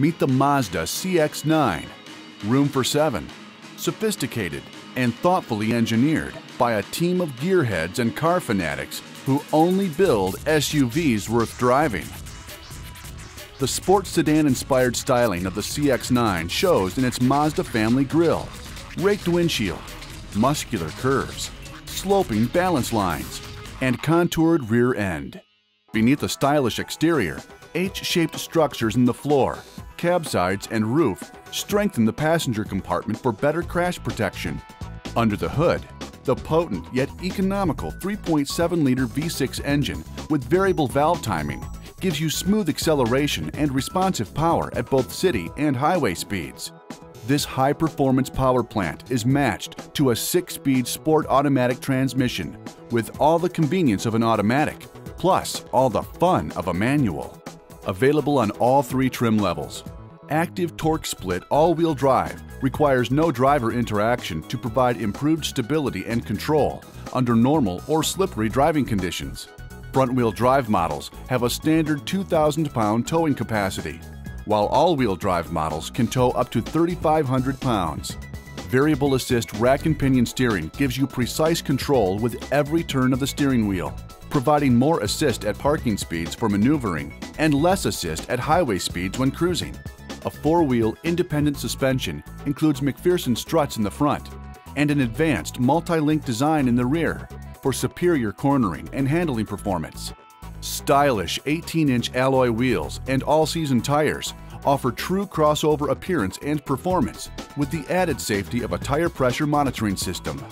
Meet the Mazda CX-9. Room for seven. Sophisticated and thoughtfully engineered by a team of gearheads and car fanatics who only build SUVs worth driving. The sports sedan-inspired styling of the CX-9 shows in its Mazda family grille, raked windshield, muscular curves, sloping balance lines, and contoured rear end. Beneath the stylish exterior, H-shaped structures in the floor, cab sides, and roof strengthen the passenger compartment for better crash protection. Under the hood, the potent yet economical 3.7-liter V6 engine with variable valve timing gives you smooth acceleration and responsive power at both city and highway speeds. This high-performance power plant is matched to a six-speed sport automatic transmission with all the convenience of an automatic, plus all the fun of a manual. Available on all three trim levels. Active torque split all-wheel drive requires no driver interaction to provide improved stability and control under normal or slippery driving conditions. Front-wheel drive models have a standard 2,000-pound towing capacity, while all-wheel drive models can tow up to 3,500 pounds. Variable assist rack and pinion steering gives you precise control with every turn of the steering wheel, providing more assist at parking speeds for maneuvering and less assist at highway speeds when cruising. A four-wheel independent suspension includes MacPherson struts in the front and an advanced multi-link design in the rear for superior cornering and handling performance. Stylish 18-inch alloy wheels and all-season tires offer true crossover appearance and performance with the added safety of a tire pressure monitoring system.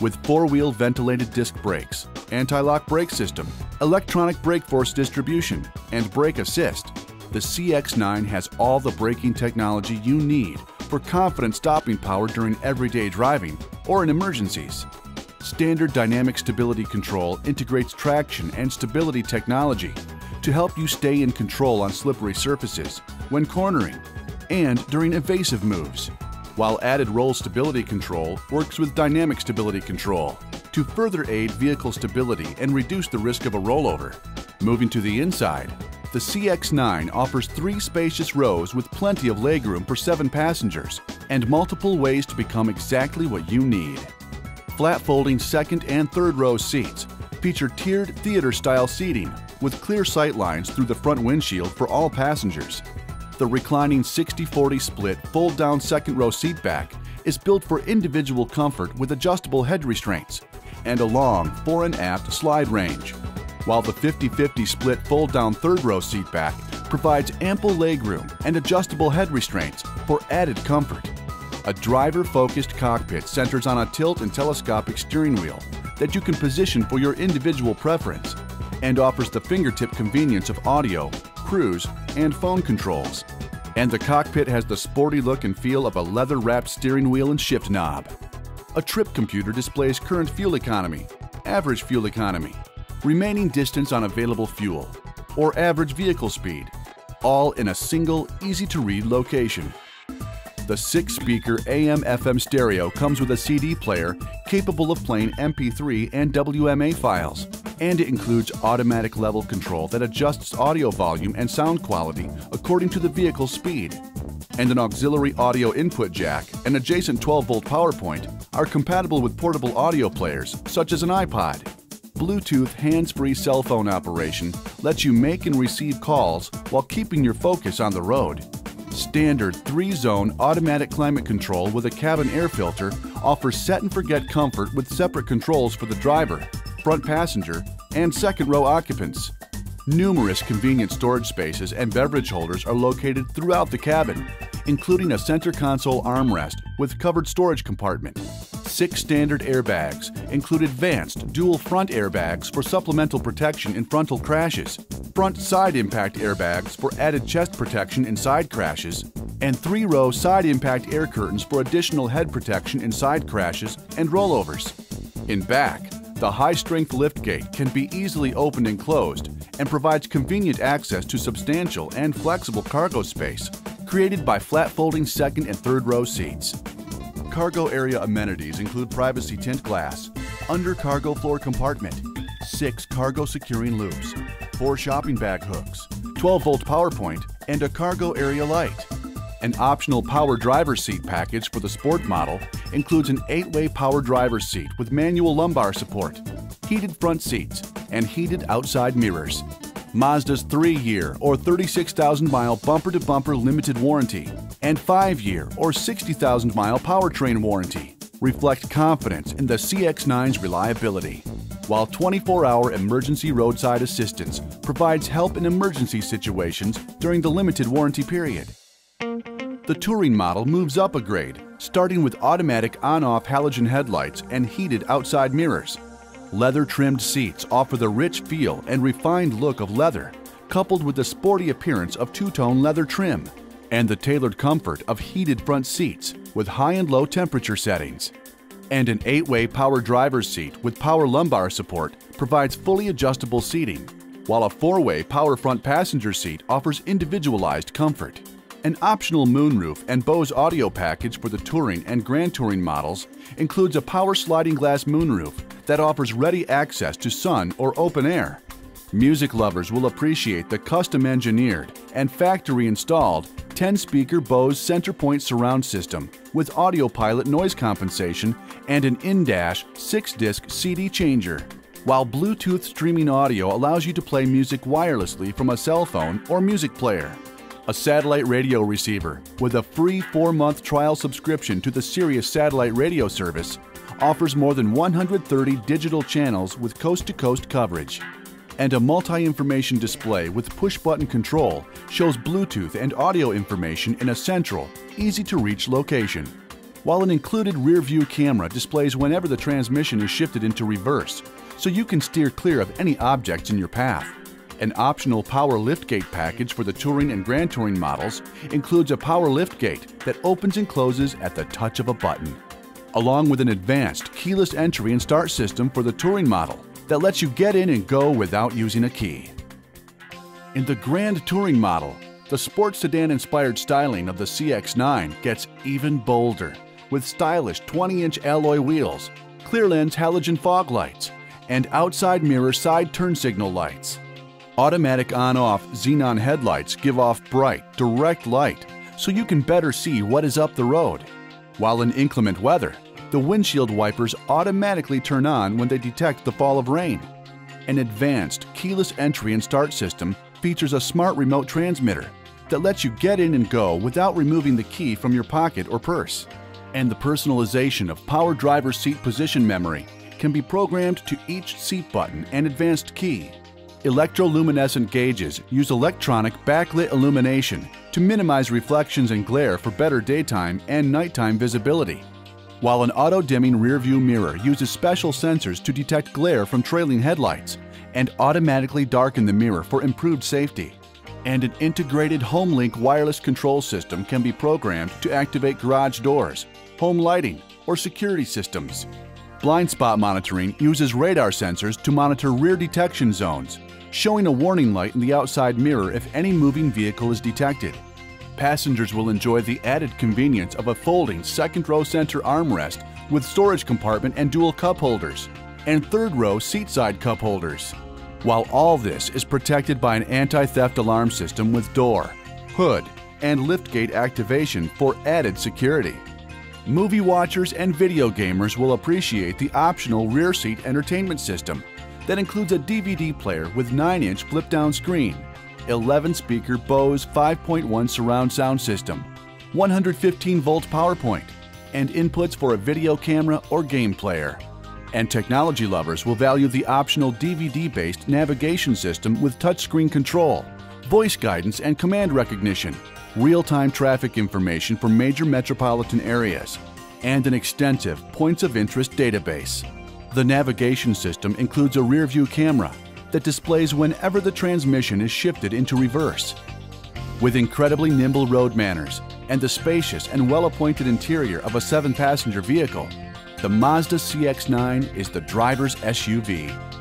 With four-wheel ventilated disc brakes, anti-lock brake system, electronic brake force distribution, and brake assist, the CX-9 has all the braking technology you need for confident stopping power during everyday driving or in emergencies. Standard Dynamic Stability Control integrates traction and stability technology to help you stay in control on slippery surfaces, when cornering, and during evasive moves, while added roll stability control works with dynamic stability control to further aid vehicle stability and reduce the risk of a rollover. Moving to the inside, the CX-9 offers three spacious rows with plenty of legroom for seven passengers and multiple ways to become exactly what you need. Flat folding second and third row seats feature tiered theater-style seating with clear sight lines through the front windshield for all passengers. The reclining 60-40 split fold-down second row seat back is built for individual comfort with adjustable head restraints and a long fore and aft slide range while the 50-50 split fold-down third row seat back provides ample legroom and adjustable head restraints for added comfort. A driver-focused cockpit centers on a tilt and telescopic steering wheel that you can position for your individual preference and offers the fingertip convenience of audio, cruise, and phone controls. And the cockpit has the sporty look and feel of a leather-wrapped steering wheel and shift knob. A trip computer displays current fuel economy, average fuel economy, remaining distance on available fuel, or average vehicle speed, all in a single, easy-to-read location. The six-speaker AM-FM stereo comes with a CD player capable of playing MP3 and WMA files, and it includes automatic level control that adjusts audio volume and sound quality according to the vehicle's speed. And an auxiliary audio input jack and adjacent 12-volt power point are compatible with portable audio players such as an iPod. Bluetooth hands-free cell phone operation lets you make and receive calls while keeping your focus on the road. Standard 3-zone automatic climate control with a cabin air filter offers set-and-forget comfort with separate controls for the driver, front passenger, and second-row occupants. Numerous convenient storage spaces and beverage holders are located throughout the cabin, including a center console armrest with covered storage compartment. Six standard airbags include advanced dual front airbags for supplemental protection in frontal crashes, front side impact airbags for added chest protection in side crashes, and three-row side impact air curtains for additional head protection in side crashes and rollovers. In back, the high-strength liftgate can be easily opened and closed and provides convenient access to substantial and flexible cargo space created by flat-folding second and third row seats. Cargo area amenities include privacy tint glass, under cargo floor compartment, six cargo securing loops, four shopping bag hooks, 12 volt power point, and a cargo area light. An optional power driver seat package for the sport model includes an 8-way power driver seat with manual lumbar support, heated front seats, and heated outside mirrors. Mazda's 3-year or 36,000-mile bumper-to-bumper limited warranty and 5-year or 60,000-mile powertrain warranty reflect confidence in the CX-9's reliability, while 24-hour emergency roadside assistance provides help in emergency situations during the limited warranty period. The Touring model moves up a grade, starting with automatic on-off halogen headlights and heated outside mirrors. Leather-trimmed seats offer the rich feel and refined look of leather, coupled with the sporty appearance of two-tone leather trim, and the tailored comfort of heated front seats with high and low temperature settings. And an 8-way power driver's seat with power lumbar support provides fully adjustable seating, while a 4-way power front passenger seat offers individualized comfort. An optional moonroof and Bose audio package for the Touring and Grand Touring models includes a power sliding glass moonroof that offers ready access to sun or open air. Music lovers will appreciate the custom engineered and factory installed 10 speaker Bose Centerpoint surround system with audio pilot noise compensation and an in dash 6 disc CD changer. While Bluetooth streaming audio allows you to play music wirelessly from a cell phone or music player a satellite radio receiver with a free four-month trial subscription to the Sirius satellite radio service offers more than 130 digital channels with coast-to-coast coverage. And a multi-information display with push-button control shows Bluetooth and audio information in a central, easy-to-reach location. While an included rear-view camera displays whenever the transmission is shifted into reverse, so you can steer clear of any objects in your path. An optional power liftgate package for the Touring and Grand Touring models includes a power liftgate that opens and closes at the touch of a button, along with an advanced keyless entry and start system for the Touring model that lets you get in and go without using a key. In the Grand Touring model, the sports sedan-inspired styling of the CX-9 gets even bolder with stylish 20-inch alloy wheels, clear lens halogen fog lights, and outside mirror side turn signal lights. Automatic on-off xenon headlights give off bright, direct light so you can better see what is up the road. While in inclement weather, the windshield wipers automatically turn on when they detect the fall of rain. An advanced keyless entry and start system features a smart remote transmitter that lets you get in and go without removing the key from your pocket or purse. And the personalization of power driver seat position memory can be programmed to each seat button and advanced key. Electroluminescent gauges use electronic backlit illumination to minimize reflections and glare for better daytime and nighttime visibility, while an auto-dimming rearview mirror uses special sensors to detect glare from trailing headlights and automatically darken the mirror for improved safety. And an integrated HomeLink wireless control system can be programmed to activate garage doors, home lighting, or security systems. Blind spot monitoring uses radar sensors to monitor rear detection zones showing a warning light in the outside mirror if any moving vehicle is detected. Passengers will enjoy the added convenience of a folding second row center armrest with storage compartment and dual cup holders, and third row seat side cup holders. While all this is protected by an anti-theft alarm system with door, hood, and liftgate activation for added security. Movie watchers and video gamers will appreciate the optional rear seat entertainment system that includes a DVD player with 9-inch flip-down screen, 11-speaker Bose 5.1 surround sound system, 115-volt power point, and inputs for a video camera or game player. And technology lovers will value the optional DVD-based navigation system with touchscreen control, voice guidance and command recognition, real-time traffic information for major metropolitan areas, and an extensive points of interest database. The navigation system includes a rear-view camera that displays whenever the transmission is shifted into reverse. With incredibly nimble road manners and the spacious and well-appointed interior of a seven-passenger vehicle, the Mazda CX-9 is the driver's SUV